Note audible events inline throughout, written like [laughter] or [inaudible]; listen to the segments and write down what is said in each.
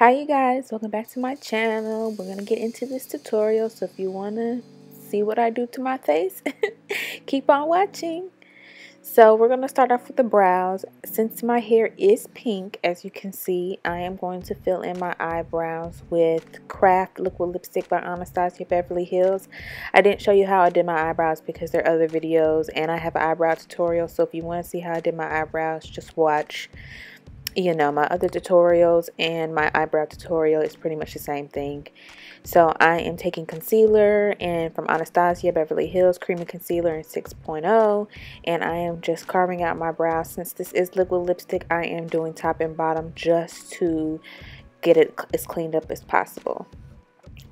Hi you guys, welcome back to my channel. We're to get into this tutorial, so if you want to see what I do to my face, [laughs] keep on watching. So we're to start off with the brows. Since my hair is pink, as you can see, I am going to fill in my eyebrows with Craft Liquid Lipstick by Anastasia Beverly Hills. I didn't show you how I did my eyebrows because there are other videos and I have an eyebrow tutorial. So if you want to see how I did my eyebrows, just watch you know my other tutorials and my eyebrow tutorial is pretty much the same thing. So I am taking concealer and from Anastasia Beverly Hills creamy concealer in 6.0 and I am just carving out my brows since this is liquid lipstick I am doing top and bottom just to get it as cleaned up as possible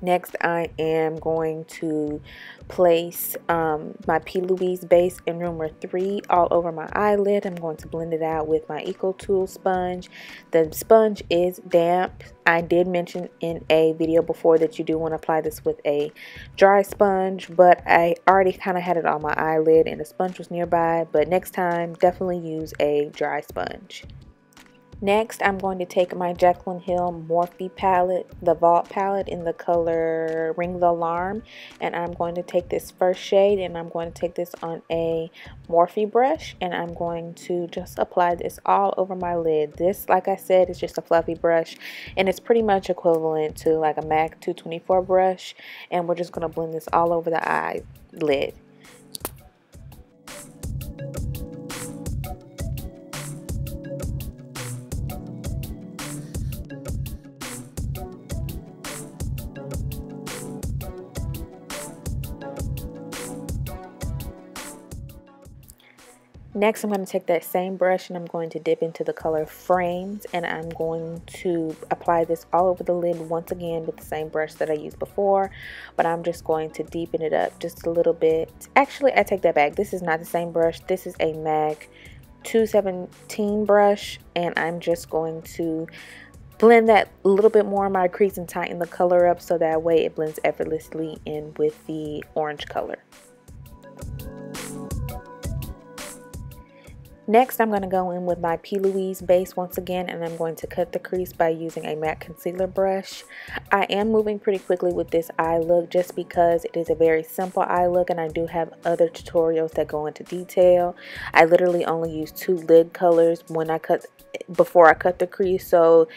Next, I am going to place um, my P. Louise base in Rumor 3 all over my eyelid. I'm going to blend it out with my Eco Tool sponge. The sponge is damp. I did mention in a video before that you do want to apply this with a dry sponge, but I already kind of had it on my eyelid and the sponge was nearby. But next time, definitely use a dry sponge. Next, I'm going to take my Jaclyn Hill Morphe palette, the Vault palette in the color Ring the Alarm. And I'm going to take this first shade and I'm going to take this on a Morphe brush. And I'm going to just apply this all over my lid. This, like I said, is just a fluffy brush. And it's pretty much equivalent to like a MAC 224 brush. And we're just going to blend this all over the eyelid. Next, I'm going to take that same brush and I'm going to dip into the color Frames and I'm going to apply this all over the lid once again with the same brush that I used before, but I'm just going to deepen it up just a little bit. Actually, I take that back. This is not the same brush. This is a MAC 217 brush and I'm just going to blend that a little bit more in my crease and tighten the color up so that way it blends effortlessly in with the orange color. Next, I'm going to go in with my P. Louise base once again, and I'm going to cut the crease by using a matte concealer brush. I am moving pretty quickly with this eye look just because it is a very simple eye look, and I do have other tutorials that go into detail. I literally only use two lid colors when I cut before I cut the crease, so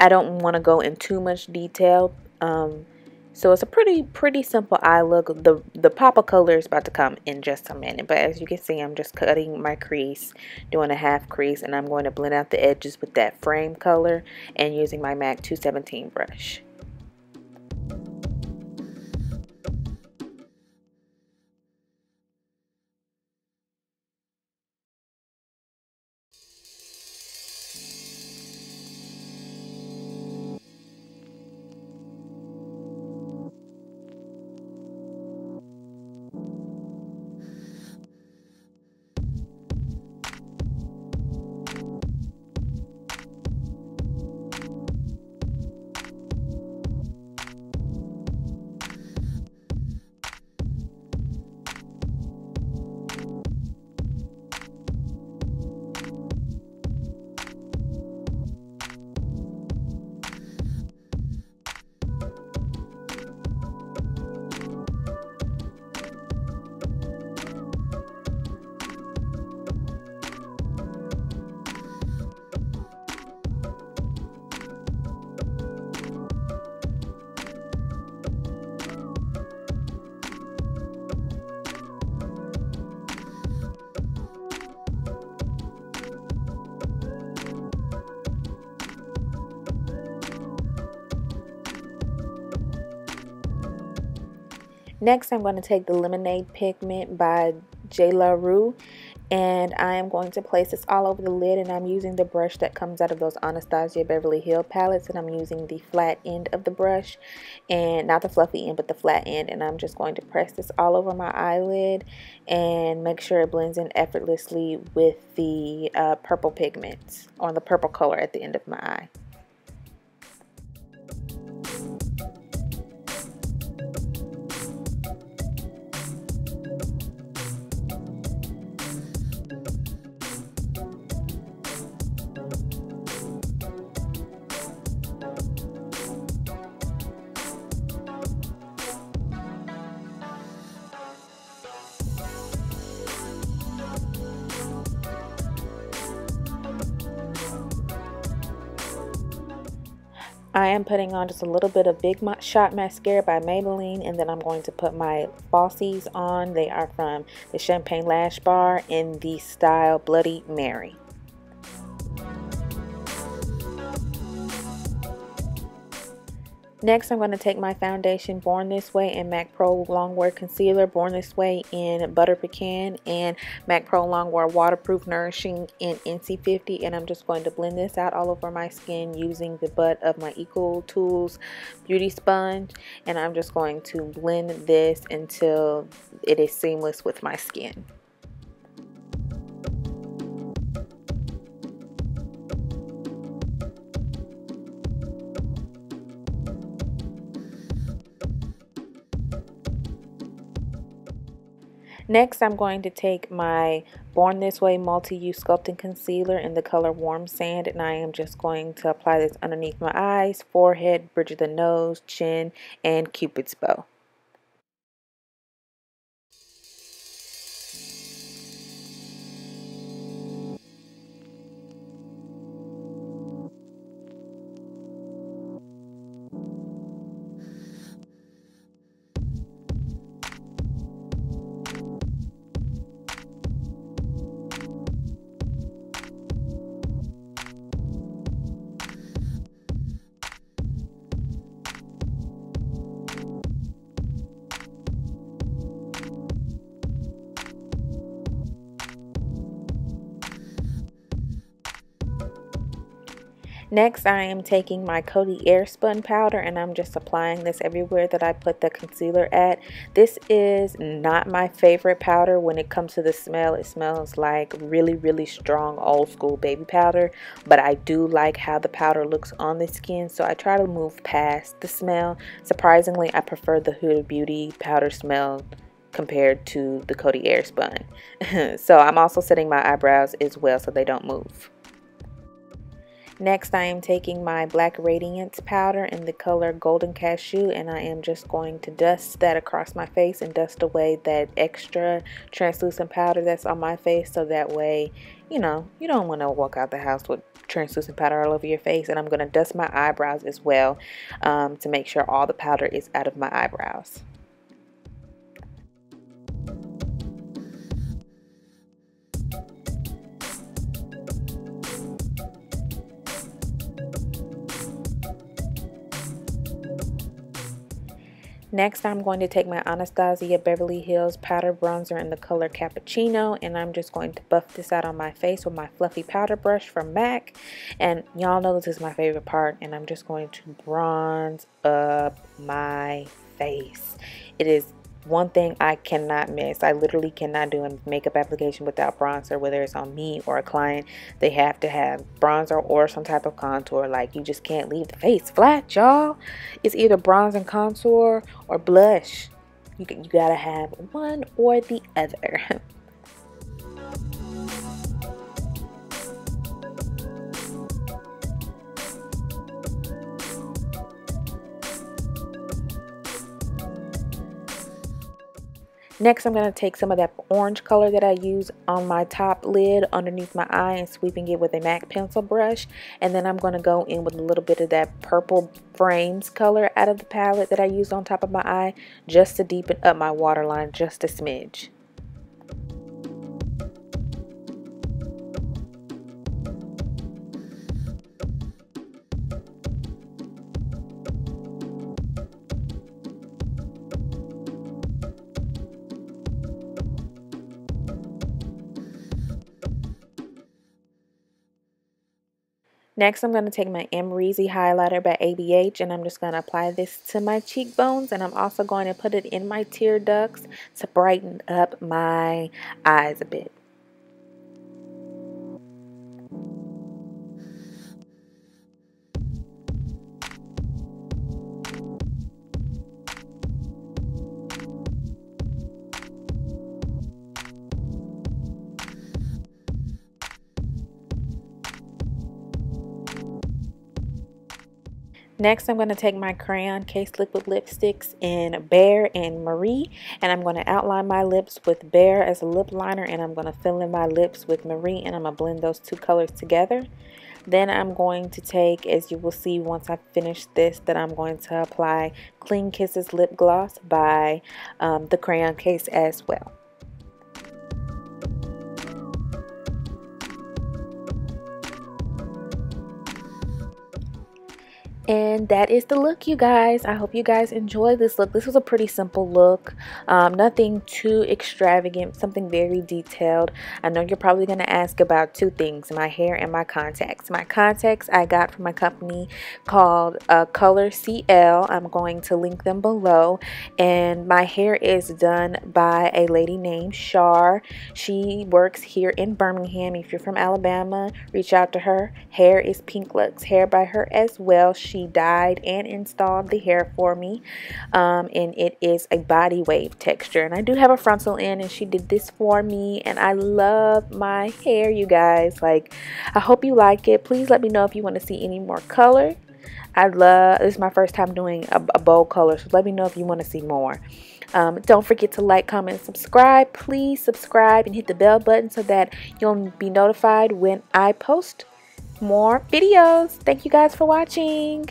I don't want to go in too much detail. Um, so it's a pretty, pretty simple eye look. The, the pop of color is about to come in just a minute. But as you can see, I'm just cutting my crease, doing a half crease. And I'm going to blend out the edges with that frame color and using my MAC 217 brush. Next, I'm going to take the Lemonade Pigment by J. La Rue and I am going to place this all over the lid and I'm using the brush that comes out of those Anastasia Beverly Hill palettes and I'm using the flat end of the brush and not the fluffy end but the flat end and I'm just going to press this all over my eyelid and make sure it blends in effortlessly with the uh, purple pigments or the purple color at the end of my eye. I am putting on just a little bit of Big Shot Mascara by Maybelline and then I'm going to put my falsies on. They are from the Champagne Lash Bar in the style Bloody Mary. Next, I'm going to take my foundation Born This Way and MAC Pro Longwear Concealer Born This Way in Butter Pecan and MAC Pro Longwear Waterproof Nourishing in NC50 and I'm just going to blend this out all over my skin using the butt of my Eco Tools Beauty Sponge and I'm just going to blend this until it is seamless with my skin. Next, I'm going to take my Born This Way Multi-Use Sculpting Concealer in the color Warm Sand, and I am just going to apply this underneath my eyes, forehead, bridge of the nose, chin, and Cupid's bow. Next, I am taking my Coty Airspun powder and I'm just applying this everywhere that I put the concealer at. This is not my favorite powder when it comes to the smell. It smells like really, really strong old school baby powder, but I do like how the powder looks on the skin, so I try to move past the smell. Surprisingly, I prefer the Huda Beauty powder smell compared to the Coty Airspun. [laughs] so I'm also setting my eyebrows as well so they don't move. Next, I am taking my Black Radiance powder in the color Golden Cashew and I am just going to dust that across my face and dust away that extra translucent powder that's on my face so that way, you know, you don't want to walk out the house with translucent powder all over your face. And I'm going to dust my eyebrows as well um, to make sure all the powder is out of my eyebrows. Next, I'm going to take my Anastasia Beverly Hills powder bronzer in the color Cappuccino, and I'm just going to buff this out on my face with my fluffy powder brush from MAC. And y'all know this is my favorite part, and I'm just going to bronze up my face. It is one thing I cannot miss. I literally cannot do a makeup application without bronzer, whether it's on me or a client. They have to have bronzer or some type of contour. Like, you just can't leave the face flat, y'all. It's either bronze and contour or blush. You, you gotta have one or the other. [laughs] Next, I'm going to take some of that orange color that I use on my top lid underneath my eye and sweeping it with a MAC pencil brush. And then I'm going to go in with a little bit of that purple frames color out of the palette that I used on top of my eye just to deepen up my waterline just a smidge. Next, I'm going to take my Amrezy highlighter by ABH and I'm just going to apply this to my cheekbones and I'm also going to put it in my tear ducts to brighten up my eyes a bit. Next, I'm going to take my crayon case liquid lipsticks in Bare and Marie, and I'm going to outline my lips with Bare as a lip liner, and I'm going to fill in my lips with Marie, and I'm going to blend those two colors together. Then I'm going to take, as you will see once I finish this, that I'm going to apply Clean Kisses Lip Gloss by um, the Crayon Case as well. And that is the look, you guys. I hope you guys enjoy this look. This was a pretty simple look. Um, nothing too extravagant, something very detailed. I know you're probably going to ask about two things, my hair and my contacts. My contacts I got from a company called uh, Color CL. I'm going to link them below. And my hair is done by a lady named Shar. She works here in Birmingham. If you're from Alabama, reach out to her. Hair is Pink Lux. Hair by her as well. She she dyed and installed the hair for me um, and it is a body wave texture. And I do have a frontal end and she did this for me and I love my hair you guys. Like I hope you like it. Please let me know if you want to see any more color. I love this is my first time doing a, a bold color so let me know if you want to see more. Um, don't forget to like comment subscribe. Please subscribe and hit the bell button so that you'll be notified when I post more videos. Thank you guys for watching.